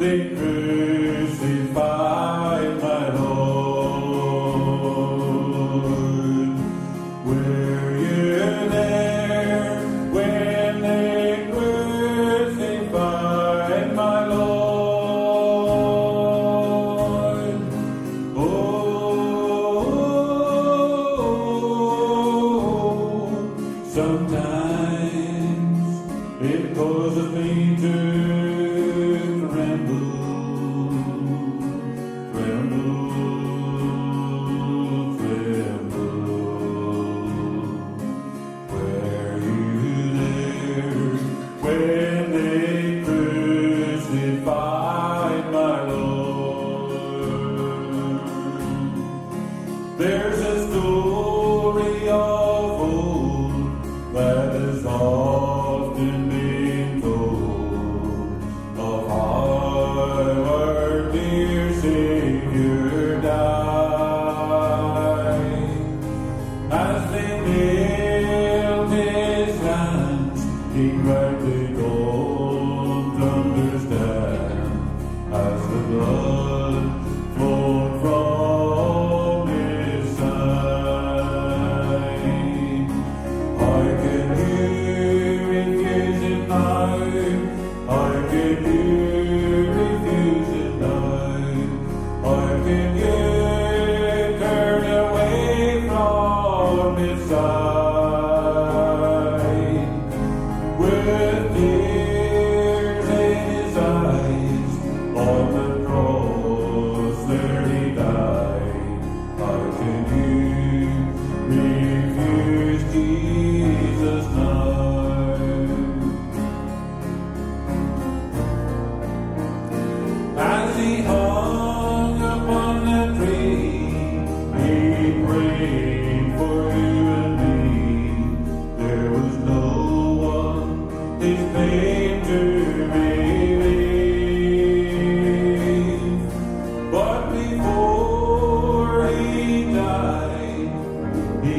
they crucified my Lord. Were you there when they crucified my Lord? Oh, sometimes it causes me to they don't understand. he hung upon that tree, he prayed for you and me. There was no one his pain to relieve. But before he died, he